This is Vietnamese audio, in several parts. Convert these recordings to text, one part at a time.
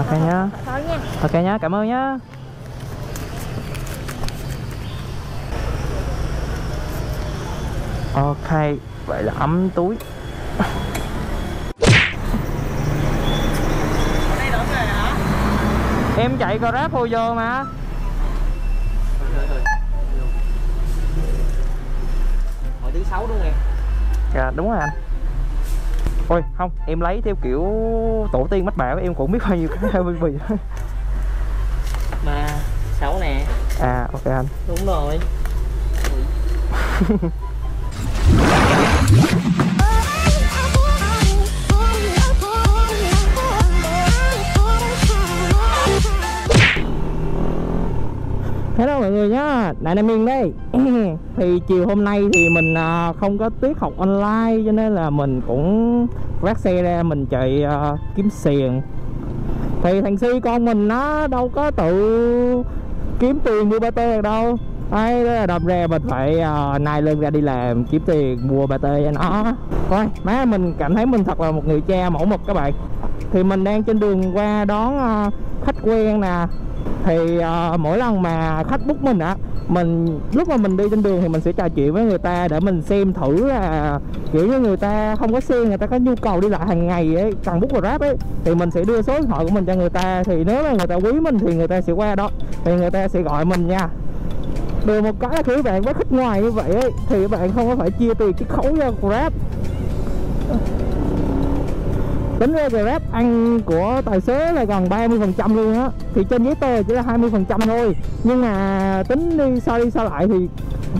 ok nhá. Ok nhá cảm ơn nhá. Ok vậy là ấm túi. Em chạy grab hồi giờ mà. Hồi thứ sáu đúng không em? dạ đúng rồi anh ôi không em lấy theo kiểu tổ tiên mách bảo em cũng biết bao nhiêu cái bị. Ba, sáu nè. À ok anh. Đúng rồi người nhá, Đại Nam yên đây Thì chiều hôm nay thì mình à, không có tiết học online Cho nên là mình cũng vác xe ra mình chạy à, kiếm tiền Thì thằng Si con mình nó đâu có tự kiếm tiền mua ba tê được đâu. Đấy, đó là đập ra mình phải uh, nai lưng ra đi làm kiếm tiền mua ba tê cho nó. Thôi, má mình cảm thấy mình thật là một người cha mẫu mực các bạn. Thì mình đang trên đường qua đón uh, khách quen nè thì uh, mỗi lần mà khách book mình á mình lúc mà mình đi trên đường thì mình sẽ trò chuyện với người ta để mình xem thử là kiểu như người ta không có xe người ta có nhu cầu đi lại hàng ngày ấy cần book grab ấy thì mình sẽ đưa số điện thoại của mình cho người ta. Thì nếu mà người ta quý mình thì người ta sẽ qua đó thì người ta sẽ gọi mình nha. Được một cái là khi bạn với khách ngoài như vậy ấy, thì bạn không có phải chia tiền cái khấu cho grab tính ra grab ăn của tài xế là gần 30 phần trăm luôn á. Thì trên giấy tờ chỉ là 20 phần trăm thôi. Nhưng mà tính đi sao đi sao lại thì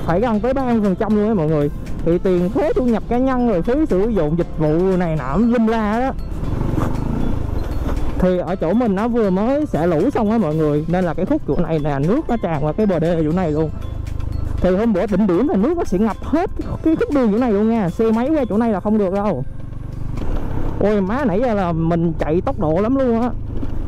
phải gần tới 30 phần trăm luôn á mọi người. Thì tiền thuế thu nhập cá nhân rồi phí sử dụng dịch vụ này nọ lum la đó. Thì ở chỗ mình nó vừa mới xả lũ xong á mọi người. Nên là cái khúc chỗ này là nước nó tràn vào cái bờ đê chỗ này luôn. Thì hôm bữa đỉnh điểm là nước nó sẽ ngập hết cái, cái khúc đường chỗ này luôn nha. Xe máy qua chỗ này là không được đâu ôi, má nãy giờ là mình chạy tốc độ lắm luôn á.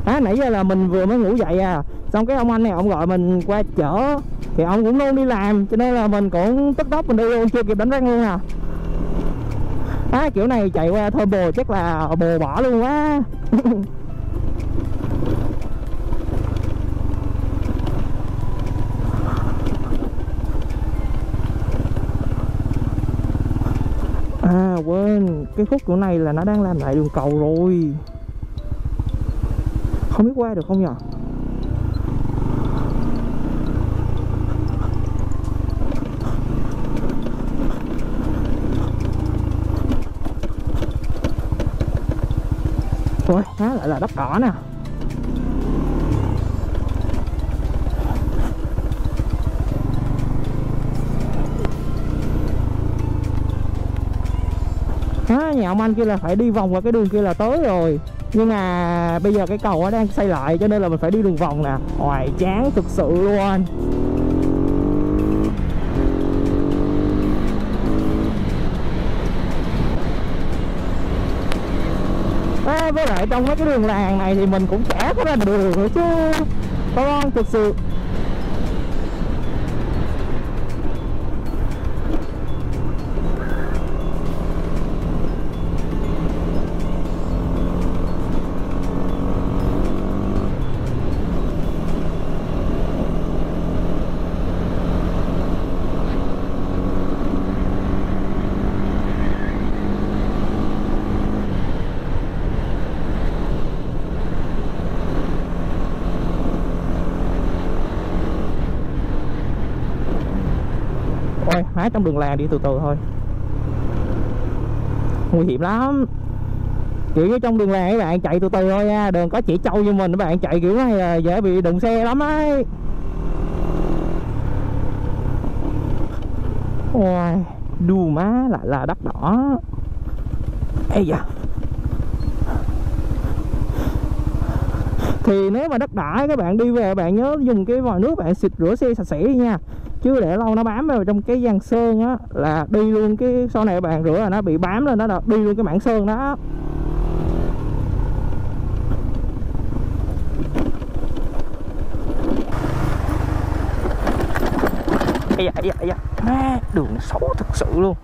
Má nãy giờ là mình vừa mới ngủ dậy à. Xong cái ông anh này, ông gọi mình qua chở. Thì ông cũng luôn đi làm, cho nên là mình cũng tức tốc, mình đi luôn, chưa kịp đánh răng luôn à. Á kiểu này chạy qua thôi, bồ chắc là bồ bỏ luôn quá À quên Cái khúc chỗ này là nó đang làm lại đường cầu rồi. Không biết qua được không nhỉ? Ôi, nó lại là đất đỏ nè. Á, nhà ông anh kia là phải đi vòng qua cái đường kia là tới rồi. Nhưng mà bây giờ cái cầu nó đang xây lại cho nên là mình phải đi đường vòng nè. Hoài chán thực sự luôn. À, với lại trong mấy cái đường làng này thì mình cũng chả có ra đường nữa chứ. Con thực sự. Phá trong đường làng đi từ từ thôi. Nguy hiểm lắm. Kiểu như trong đường làng các bạn chạy từ từ thôi nha Đừng có chỉ trâu như mình các bạn chạy kiểu này là dễ bị đụng xe lắm ấy. Ôi, đù má lại là đất đỏ. Ây da. Thì nếu mà đất đỏ các bạn đi về bạn nhớ dùng cái vòi nước bạn xịt rửa xe sạch sẽ đi nha chứ để lâu nó bám vào trong cái giang sơn á là đi luôn cái sau này bạn rửa là nó bị bám lên nó đi luôn cái mảng sơn đó Ây da, ây da, ây da. Má, đường nó xấu thực sự luôn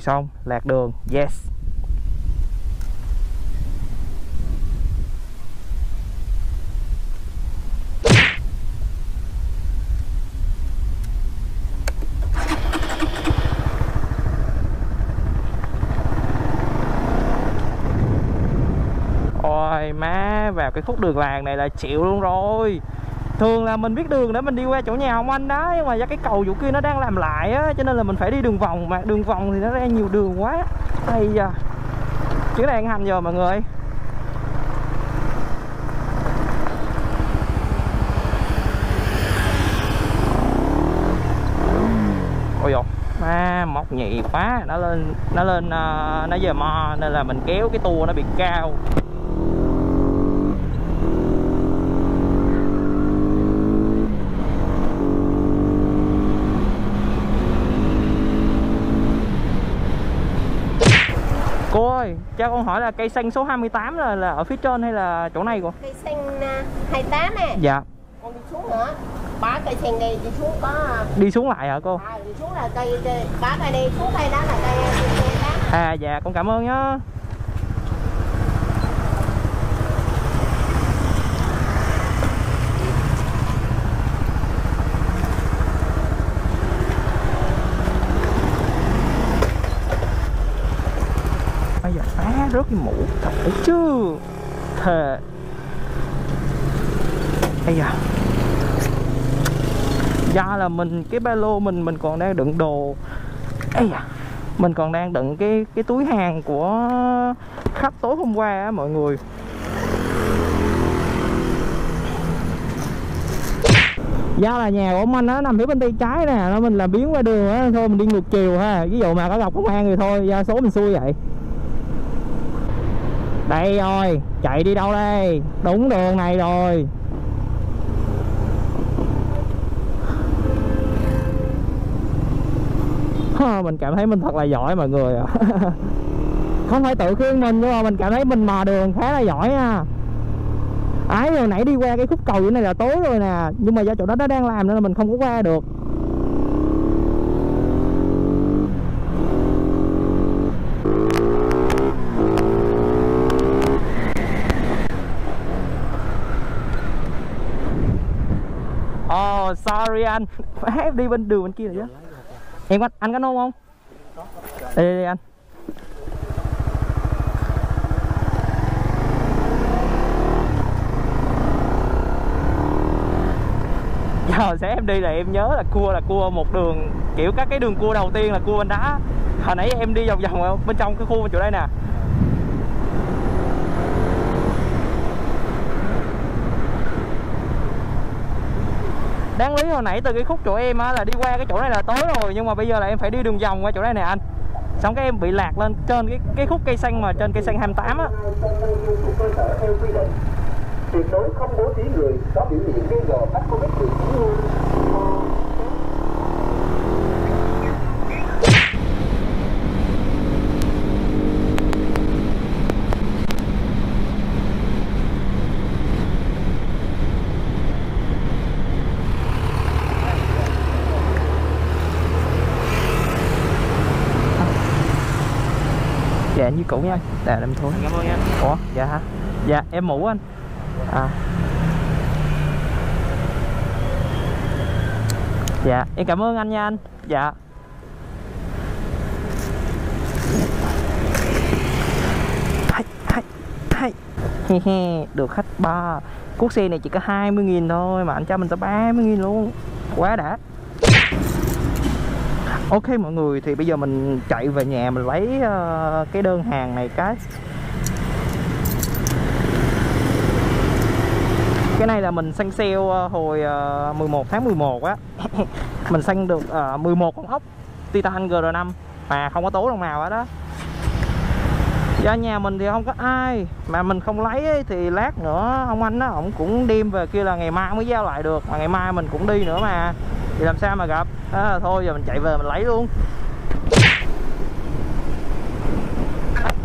xong, lạc đường, yes. Ôi má, vào cái khúc đường làng này là chịu luôn rồi. Thường là mình biết đường để mình đi qua chỗ nhà ông anh đó Nhưng mà do cái cầu chỗ kia nó đang làm lại á Cho nên là mình phải đi đường vòng Mà đường vòng thì nó ra nhiều đường quá. Ây giờ Chuyến này ăn hành giờ mọi người. Ôi dồi ma mọc nhị quá nó lên nó lên uh, nó giờ mo nên là mình kéo cái tua nó bị cao. Cô ơi, cho con hỏi là cây xanh số 28 là là ở phía trên hay là chỗ này cô? cây xanh à, 28 nè Dạ, còn đi xuống nữa ba cây xanh đây đi xuống có à, đi xuống lại hả cô? à, đi xuống là cây, ba cây đây xuống cây đó là cây cây 28 À dạ, con cảm ơn nhá. Bây giờ phá rớt cái mũ. Thật ấy chứ. Thề. Bây giờ Do là mình, cái ba lô mình mình còn đang đựng đồ. Ây da. Mình còn đang đựng cái cái túi hàng của khách tối hôm qua á mọi người. Do là nhà của ông anh nó nằm phía bên tay trái nè, nó mình làm biến qua đường á, thôi mình đi ngược chiều ha. Ví dụ mà có gặp công an thì thôi do số mình xui vậy đây rồi, chạy đi đâu đây? Đúng đường này rồi. Mình cảm thấy mình thật là giỏi mọi người ạ. Không phải tự khiên mình, nhưng mà mình cảm thấy mình mò đường khá là giỏi nha. Ấy hồi nãy đi qua cái khúc cầu như này là tối rồi nè, nhưng mà do chỗ đó nó đang làm nên là mình không có qua được. Oh sorry anh. Em đi bên đường bên kia rồi chứ. Em anh, anh có nôn không? Đi đi, anh. Giờ sẽ em đi là em nhớ là cua là cua một đường Kiểu các cái đường cua đầu tiên là cua bên đá. Hồi nãy em đi vòng vòng bên trong cái khu chỗ đây nè. Đáng lý hồi nãy từ cái khúc chỗ em á là đi qua cái chỗ này là tối rồi, nhưng mà bây giờ là em phải đi đường vòng qua chỗ này nè anh. Xong cái em bị lạc lên trên cái cái khúc cây xanh mà trên cây xanh 28 á. Tuyệt đối không bố trí người có biểu hiện nghi ngờ mắc covid 19 dạ như cũ nha anh. Dạ em thôi cảm ơn nha. Ủa dạ hả? Dạ em mũ anh. À. Dạ em cảm ơn anh nha anh. Dạ. Hay hay hay. He he, được khách ba. Cuốc xe này chỉ có 20 nghìn thôi mà anh cho mình tới 30 nghìn luôn. Quá đã Ok mọi người thì bây giờ mình chạy về nhà mình lấy uh, cái đơn hàng này cái. Cái này là mình săn sale ờ, hồi ờ, 11 tháng 11 á. Mình săn được uh, 11 con ốc Titan GR5 mà không có tố đồng nào hết đó do nhà mình thì không có ai. Mà mình không lấy ấy, thì lát nữa ông anh á ổng cũng đem về kia là ngày mai mới giao lại được. Mà ngày mai mình cũng đi nữa mà thì làm sao mà gặp? À, thôi giờ mình chạy về mình lấy luôn.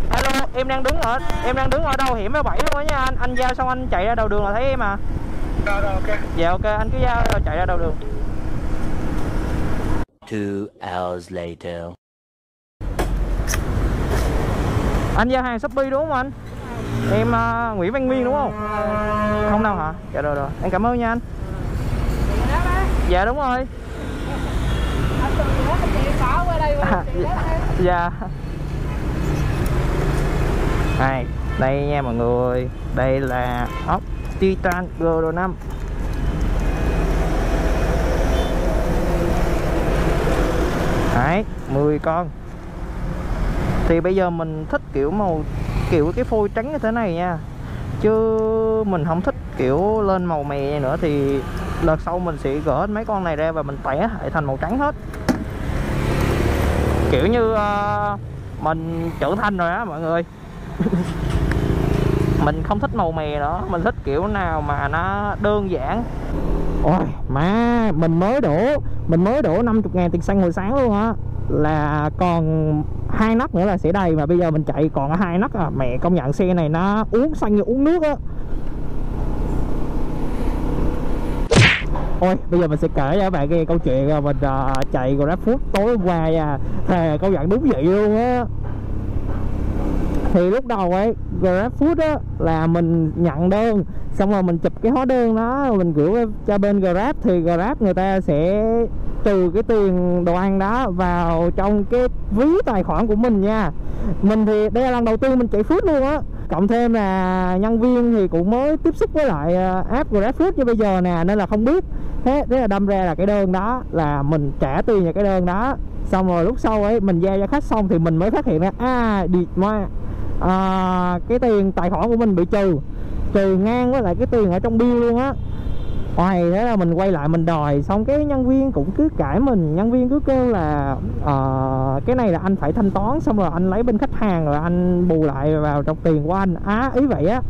Alo em đang đứng ở em đang đứng ở đầu hiểm bảy luôn á nha anh. Anh giao xong anh chạy ra đầu đường là thấy em à. Rồi, rồi, ok. dạ ok anh cứ giao rồi chạy ra đầu đường. Two hours later. anh giao hàng shopee đúng không anh? Em uh, nguyễn văn nguyên đúng không? Không đâu hả? Dạ rồi rồi. Em cảm ơn nha anh dạ đúng rồi. À, dạ. Này đây nha mọi người. Đây là ốc titan Euro 5 Đấy, 10 con. Thì bây giờ mình thích kiểu màu Kiểu cái phôi trắng như thế này nha. Chứ mình không thích kiểu lên màu mè nữa Thì đợt sau mình sẽ gỡ hết mấy con này ra Và mình tẻ lại thành màu trắng hết. Kiểu như uh, Mình trưởng thành rồi á mọi người. Mình không thích màu mè nữa Mình thích kiểu nào mà nó đơn giản. Ôi má Mình mới đổ Mình mới đổ 50 ngàn tiền xăng hồi sáng luôn á. Là còn hai nấc nữa là sẽ đầy Mà bây giờ mình chạy còn hai nấc à. Mẹ công nhận xe này nó uống xăng như uống nước á. Ôi bây giờ mình sẽ kể cho các bạn nghe câu chuyện à, Mình uh, chạy GrabFood tối hôm qua nha. Thề câu dặn đúng vậy luôn á. Thì lúc đầu ấy GrabFood á là mình nhận đơn xong rồi mình chụp cái hóa đơn đó mình gửi cho bên Grab thì Grab người ta sẽ trừ cái tiền đồ ăn đó vào trong cái ví tài khoản của mình nha. Mình thì đây là lần đầu tiên mình chạy food luôn á. Cộng thêm là nhân viên thì cũng mới tiếp xúc với lại à, app app GrabFood như bây giờ nè nên là không biết thế thế là đâm ra là cái đơn đó là mình trả tiền vào cái đơn đó. Xong rồi lúc sau ấy mình giao cho khách xong thì mình mới phát hiện ra à đi mà à, cái tiền tài khoản của mình bị trừ. Trừ ngang với lại cái tiền ở trong bill luôn á. Hoài thế là mình quay lại mình đòi Xong cái nhân viên cũng cứ cãi mình. Nhân viên cứ kêu là uh, Cái này là anh phải thanh toán Xong rồi anh lấy bên khách hàng rồi anh bù lại vào trong tiền của anh. Á à, ý vậy á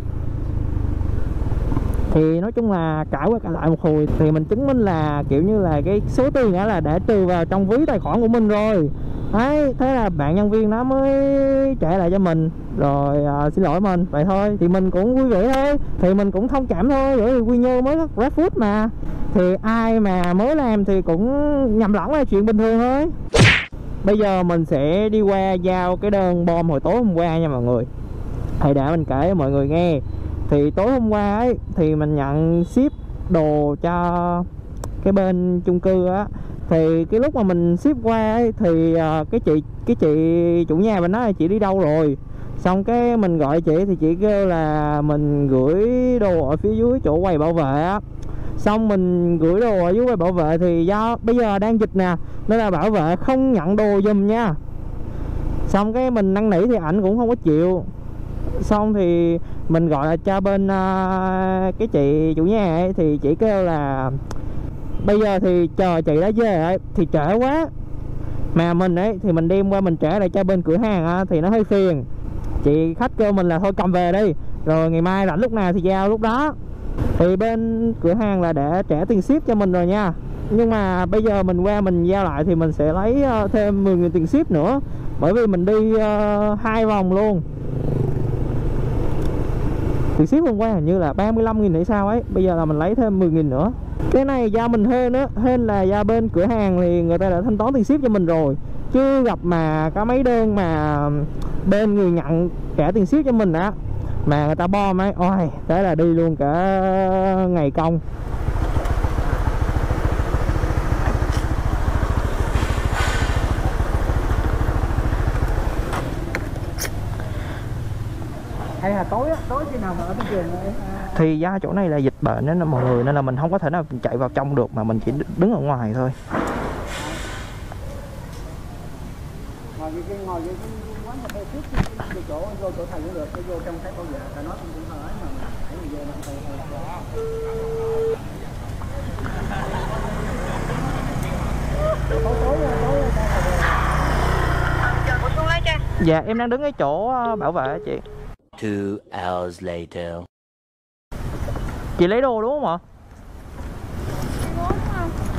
thì nói chung là cãi qua cả lại một hồi thì mình chứng minh là kiểu như là cái số tiền đó là đã trừ vào trong ví tài khoản của mình rồi. Đấy thế là bạn nhân viên nó mới trả lại cho mình. Rồi à, xin lỗi mình vậy thôi. Thì mình cũng vui vẻ thôi. Thì mình cũng thông cảm thôi bởi vì quy nhơn mới có grabfood mà. Thì ai mà mới làm thì cũng nhầm lẫn là chuyện bình thường thôi. Bây giờ mình sẽ đi qua giao cái đơn bom hồi tối hôm qua nha mọi người. Thì để mình kể cho mọi người nghe thì tối hôm qua ấy thì mình nhận ship đồ cho cái bên chung cư á. Thì cái lúc mà mình ship qua ấy, thì uh, cái chị cái chị chủ nhà mình nói là chị đi đâu rồi? Xong cái mình gọi chị thì chị kêu là mình gửi đồ ở phía dưới chỗ quầy bảo vệ á. Xong mình gửi đồ ở dưới quầy bảo vệ thì do bây giờ đang dịch nè nên là bảo vệ không nhận đồ giùm nha. Xong cái mình năn nỉ thì ảnh cũng không có chịu xong thì mình gọi là cho bên uh, cái chị chủ nhà ấy thì chị kêu là bây giờ thì chờ chị đã về ấy, thì trễ quá. Mà mình ấy thì mình đem qua mình trả lại cho bên cửa hàng á, thì nó hơi phiền. Chị khách kêu mình là thôi cầm về đi rồi ngày mai rảnh lúc nào thì giao lúc đó. Thì bên cửa hàng là để trả tiền ship cho mình rồi nha. Nhưng mà bây giờ mình qua mình giao lại thì mình sẽ lấy à, thêm 10.000 tiền ship nữa. Bởi vì mình đi uh, hai vòng luôn tiền ship hôm qua hình như là 35 nghìn hay sao ấy. Bây giờ là mình lấy thêm 10 nghìn nữa. Cái này do mình hên á. Hên là do bên cửa hàng thì người ta đã thanh toán tiền ship cho mình rồi. Chứ gặp mà có mấy đơn mà bên người nhận trả tiền ship cho mình á, mà người ta bom ấy, ôi thế là đi luôn cả ngày công. Hay là tối á tối khi nào mà ở bên trường ấy thì do chỗ này là dịch bệnh nên là mọi người nên là mình không có thể nào chạy vào trong được mà mình chỉ đứng ở ngoài thôi. Ngồi cái cái ngồi cái quán cà phê trước cái chỗ vô chỗ thầy cũng được cái vô trong cái bảo vệ thầy nói cũng cũng hơi mà phải mình vô nó thầy thầy tối tối tối dạ em đang đứng ở chỗ ờ, bảo vệ chị Two hours later. chị lấy đồ đúng không ạ?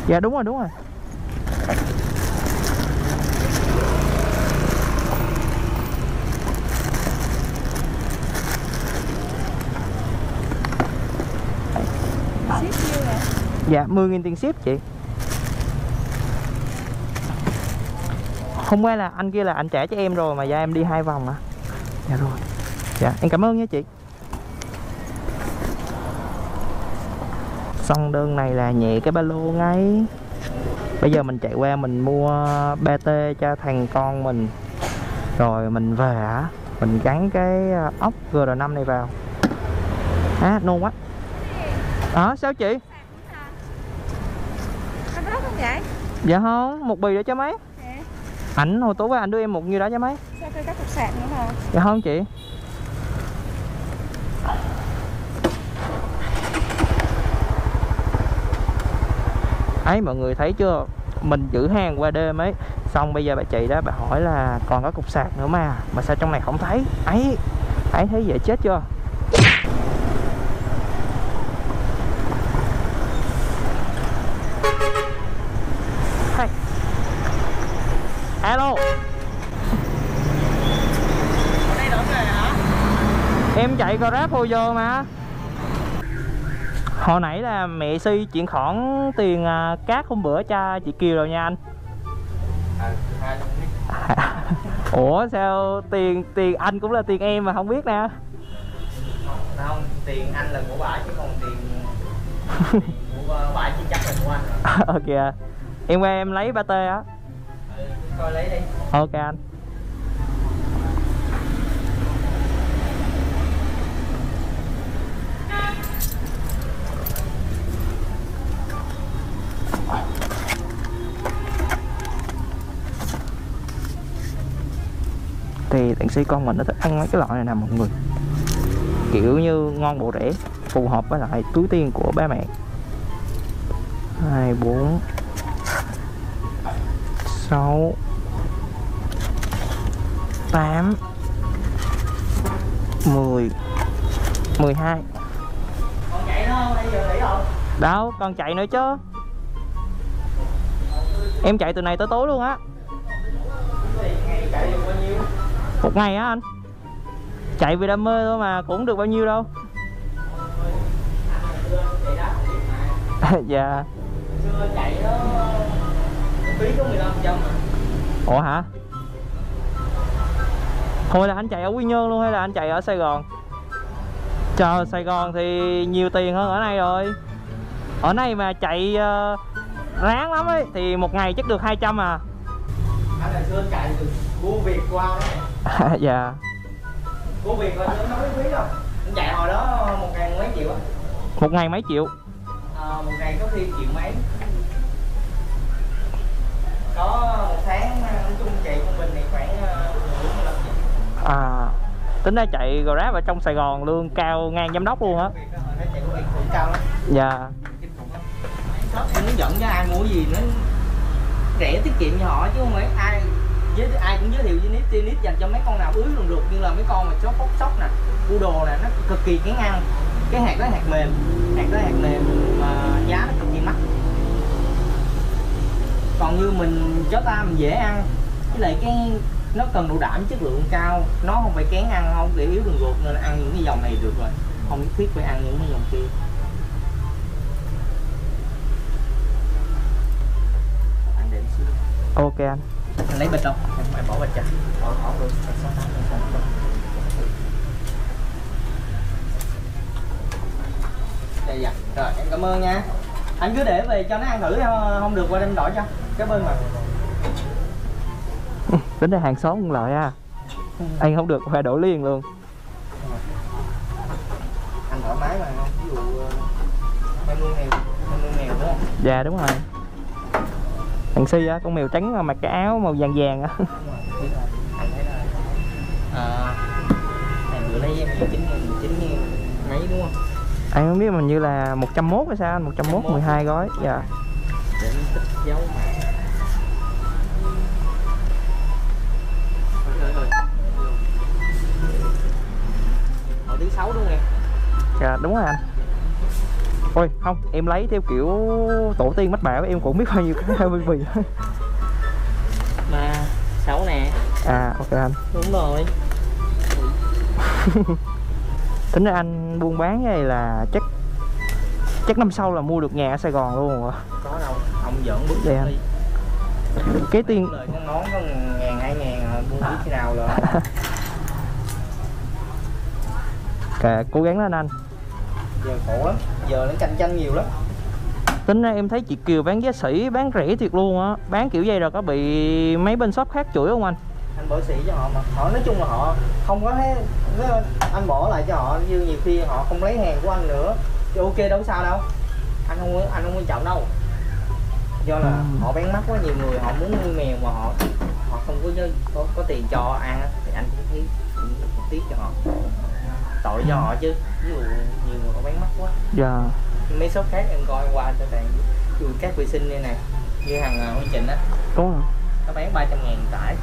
Dạ đúng rồi đúng rồi. Dạ 10.000 tiền ship chị. Hôm qua là anh kia là anh trả cho em rồi mà do em đi hai vòng à. Dạ rồi dạ em cảm ơn nha chị. Xong đơn này là nhẹ cái ba lô ngay. Bây giờ mình chạy qua mình mua bt cho thằng con mình. Rồi mình về á mình gắn cái à, ốc gr5 này vào. Á nôn quá. Ờ sao chị? Vậy? dạ không một bì để cho mấy. Dạ. ảnh hồi tối qua anh đưa em một nhiêu đó cho mấy. Sao tôi có cục sạc nữa mà? Dạ không chị ấy, mọi người thấy chưa? Mình giữ hàng qua đêm ấy. Xong bây giờ bà chị đó bà hỏi là còn có cục sạc nữa mà mà sao trong này không thấy? Ấy ấy, thấy vậy chết chưa Hay. alo em chạy grab hồi giờ mà. Hồi nãy là mẹ si chuyển khoản tiền à, cát hôm bữa cho chị kiều rồi nha anh. Ủa sao tiền tiền anh cũng là tiền em mà không biết nè? Không tiền anh là của bà chứ còn tiền của ờ, bà chứ chắc là của anh. Rồi. ok. Em qua em lấy ba tê á. Ừ, coi lấy đi. Ok anh sĩ con mình nó thích ăn mấy cái loại này nè, mọi người. Kiểu như ngon bổ rẻ phù hợp với lại túi tiền của ba mẹ. Hai, bốn, sáu, tám, mười mười hai. Con đâu còn chạy nữa chứ. Em chạy từ này tới tối luôn á thì ngày chạy được bao nhiêu một ngày á anh? Chạy vì đam mê thôi mà cũng được bao nhiêu đâu. Dạ. Xưa chạy nó phí có 15 trăm ủa hả? Thôi là anh chạy ở quy nhơn luôn hay là anh chạy ở sài gòn? Chờ sài gòn thì nhiều tiền hơn ở đây rồi. Ở đây mà chạy uh, ráng lắm ấy thì một ngày chắc được 200 à. Anh là xưa chạy từ của Việt qua đó dạ. Của Việt là nó mấy quý đâu anh chạy hồi đó một ngày mấy triệu á? Một ngày mấy triệu? À, một ngày có khi triệu mấy. Có một tháng nói chung chạy trung bình thì khoảng ờ, 45 triệu. À tính ra chạy grab ở trong sài gòn lương cao ngang giám đốc luôn á. Chạy của Việt cũng cao lắm. Dạ. Shop em hướng dẫn cho ai mua gì nó rẻ tiết kiệm cho họ chứ không phải ai giới ai cũng giới thiệu với Unit Unit dành cho mấy con nào ướt rừng ruột như là mấy con mà chó phốc sóc nè poodle nè, nó cực kỳ kén ăn. Cái hạt đó hạt mềm. Hạt đó hạt mềm, mà giá nó cực kỳ mắc. Còn như mình, chó ta mình dễ ăn. Với lại cái, nó cần độ đảm, chất lượng cao. Nó không phải kén ăn, không để yếu đường ruột, nên ăn những cái dòng này được rồi. Không nhất thiết phải ăn những cái dòng kia. Ăn để xíu. Ok anh anh lấy bịch không em phải bỏ bịch cho bỏ bỏ được. Đây dạ rồi em cảm ơn nha. Anh cứ để về cho nó ăn thử không, không được qua đem đổi cho. Cái bên mà. Tính ra hàng xóm cũng lợi à anh không được phải đổ liền luôn. Anh thoải mái mà ví dụ ờ, em nuôi mèo em nuôi mèo đúng không? Dạ đúng rồi thằng si á con mèo trắng mà mặc cái áo màu vàng vàng á. Anh à, không? Anh không biết mình như là 101 hay sao anh? 101 12 gói dạ. Em? dạ đúng rồi anh ôi không em lấy theo kiểu tổ tiên mách bảo em cũng biết bao nhiêu cái hơi vì ba sáu nè. À ok anh. Đúng rồi. Tính ra anh buôn bán cái này là chắc chắc năm sau là mua được nhà ở Sài Gòn luôn rồi. Có đâu ông giỡn bước Đây anh. đi cái tiền lời con nón có ngàn hai ngàn mua biết khi nào rồi. Kệ cố gắng lên anh giờ khổ lắm. Giờ nó cạnh tranh nhiều lắm. Tính ra em thấy chị Kiều bán giá sỉ bán rẻ thiệt luôn á. Bán kiểu vậy rồi có bị mấy bên shop khác chửi không anh? Anh bỏ xỉ cho họ mà. Họ nói chung là họ không có thấy anh bỏ lại cho họ. Như nhiều khi họ không lấy hàng của anh nữa. Thì ok đâu sao đâu. Anh không anh không quan trọng đâu. Do là Ừ. họ bán mắc quá nhiều người họ muốn nuôi mèo mà họ họ không có có, có tiền cho ăn thì anh cũng thấy cũng tiếc cho họ tội cho họ chứ. Ví dụ nhiều người họ bán mắc quá. Dạ. Mấy shop khác em coi qua cho bạn. Ví dụ các vệ sinh đây nè như hàng à, Huy Trịnh á. Đúng rồi nó bán 300 ngàn tải.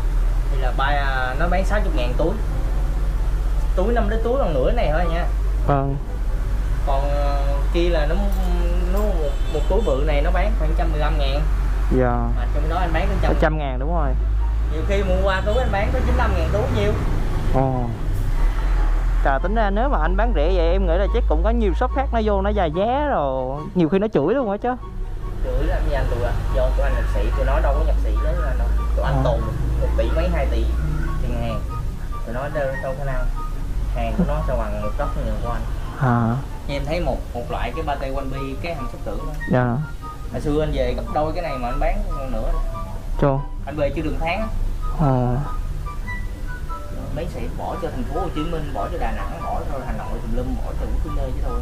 Thì là ba à, nó bán 60 ngàn túi. Túi 5 đến túi còn nửa này thôi nha. Vâng còn ờ, kia là nó nó một, một túi bự này nó bán khoảng 115 ngàn. Dạ. Mà trong đó anh bán có trăm trăm ngàn đúng rồi. Nhiều khi mua qua túi anh bán có 95 ngàn túi nhiêu ồ Trời tính ra nếu mà anh bán rẻ vậy em nghĩ là chắc cũng có nhiều shop khác nó vô nó dài giá rồi. Nhiều khi nó chửi luôn á chứ. Chửi anh như anh tụi anh do tụi anh nhập sĩ tụi nó đâu có nhập sĩ đấy là đâu tụi anh Ờ. tồn một tỷ mấy hai tỷ tiền hàng. Tụi nó đâu, đâu có nào. Hàng của nó sao bằng một góc như của anh. À. Em thấy một một loại cái ba one bi cái hàng xuất tưởng đó. Dạ. Hồi xưa anh về gấp đôi cái này mà anh bán còn nữa cho anh về chưa đường tháng á, ờ mấy sĩ bỏ cho thành phố Hồ Chí Minh bỏ cho Đà Nẵng bỏ cho Hà Nội tùm lum bỏ cho đủ nơi chứ thôi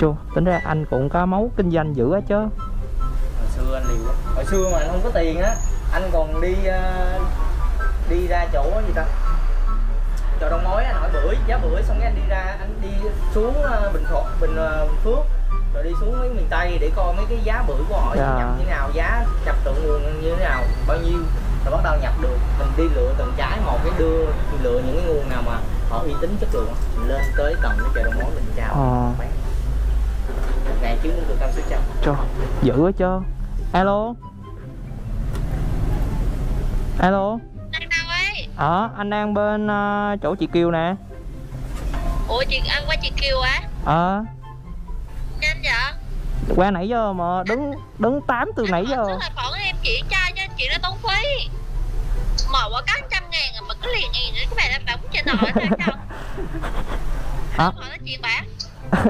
chu tính ra anh cũng có máu kinh doanh dữ á chứ. Hồi xưa anh liều hồi xưa mà anh không có tiền á anh còn đi ờ, đi ra chỗ gì ta? Chợ đầu mối anh hỏi bưởi giá bưởi xong cái anh đi ra anh đi xuống ờ, bình thuận bình bình phước rồi đi xuống mấy miền tây để coi mấy cái giá bưởi của họ Dạ. nhập như nào giá nhập từ nguồn như thế nào bao nhiêu rồi bắt đầu nhập được mình đi lựa từng trái một cái đưa lựa những cái nguồn nào mà họ uy tín chất lượng mình lên tới tận cái chợ đầu mối mình chào Ờ. bán một ngày trước được năm sáu trăm cho dữ á chứ alo alo đâu ấy? ờ anh đang bên ờ, chỗ chị Kiều nè Ủa chị ăn qua chị Kiều á? ờ Nhanh vậy? qua nãy giờ mà đứng đứng tám từ nãy giờ em chuyển cho cho chị nó tốn phí Mở qua có trăm ngàn mà cứ liền liền nữa Các bạn đã đóng trên nồi sao không? Hả? Nói chuyện bả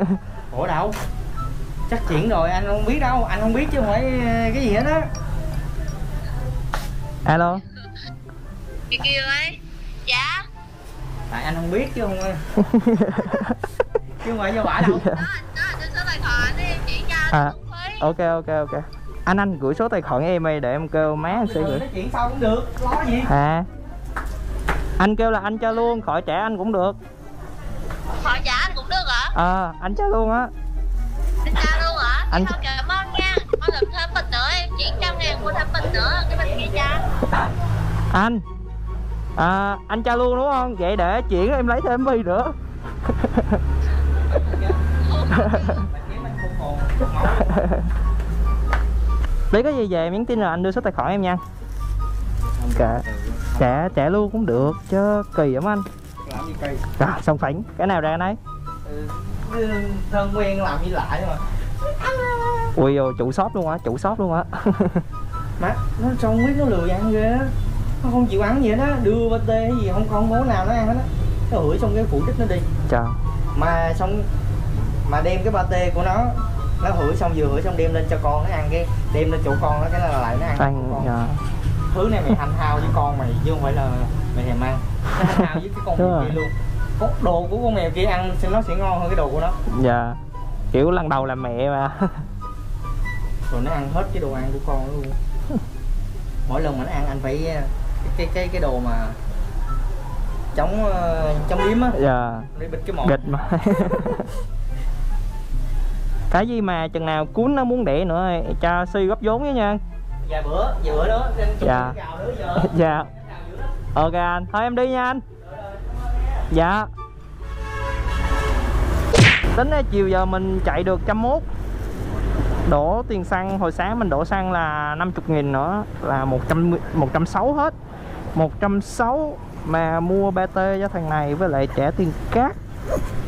Ủa đâu? Chắc chuyển rồi anh không biết đâu, anh không biết chứ không phải ờ, cái gì hết á. alo Chị Kiều ấy Dạ Tại anh không biết chứ không chứ không phải do bả đâu. Đó, đó số tài khoản đi em chuyển cho À. ok ok ok anh anh gửi số tài khoản em đi để em kêu má anh sẽ Bình gửi. Nói chuyện sau cũng được, lo gì? à anh kêu là anh cho luôn khỏi trả anh cũng được. Hỏi trả anh cũng được hả? ờ anh cho luôn á. Anh trả luôn hả? Anh- Anh không cảm ơn nha. Thôi làm thêm bịch nữa em chuyển trăm ngàn mua thêm bịch nữa. Cái bịch kia cho anh. À, anh cho luôn đúng không? Vậy để chuyển em lấy thêm bi nữa lấy cái gì về nhắn tin là anh đưa số tài khoản em nha Kệ. trả trả luôn cũng được chứ kỳ lắm anh Làm gì kỳ? rồi xong phảnh cái nào ra đấy Ừ, thân quen làm như lại mà. ui chủ shop luôn á chủ shop luôn á Má, nó không biết nó lừa ăn ghê á. Nó không chịu ăn gì hết á, đưa ba tê hay gì không con món nào nó ăn hết á. Nó hửi xong cái phụ trách nó đi. trời mà xong mà đem cái pate của nó nó hửi xong vừa hửi xong đem lên cho con nó ăn cái đem lên chỗ con nó cái là lại nó ăn của con. dạ. thứ này mày hành hao với con mày chứ không phải là mày thèm ăn. Nó hành với cái con mèo kia luôn. Con đồ của con mèo kia ăn thì nó sẽ ngon hơn cái đồ của nó? Dạ. Kiểu lần đầu làm mẹ mà. Rồi nó ăn hết cái đồ ăn của con luôn. Mỗi lần mà nó ăn anh phải cái cái cái, cái đồ mà chống ờ, chống yếm á. Dạ. Bịt cái mồm. Nghịch mà cái gì mà chừng nào cuốn nó muốn đẻ nữa cho si góp vốn với nha. Vài bữa vài bữa đó Dạ. dạ. Ok anh thôi em đi nha anh. Dạ. Tính chiều giờ mình chạy được trăm mốt. Đổ tiền xăng hồi sáng mình đổ xăng là 50 nghìn nữa là 100 160 hết. 160 mà mua BT cho thằng này với lại trả tiền cát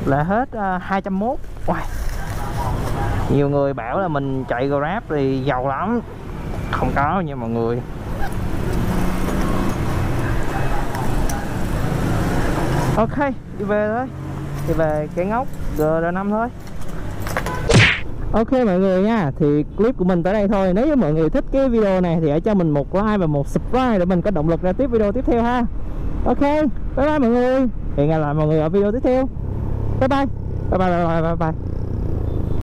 là hết uh, 201 Uầy nhiều người bảo là mình chạy Grab thì giàu lắm. Không có nha mọi người. Ok đi về thôi. Thì về cái ngóc GR5 thôi. Ok mọi người nha Thì clip của mình tới đây thôi. Nếu như mọi người thích cái video này Thì hãy cho mình một like và một subscribe Để mình có động lực ra tiếp video tiếp theo ha. Ok Bye bye mọi người. Hẹn gặp lại mọi người ở video tiếp theo. Bye bye. Bye bye bye bye bye, bye.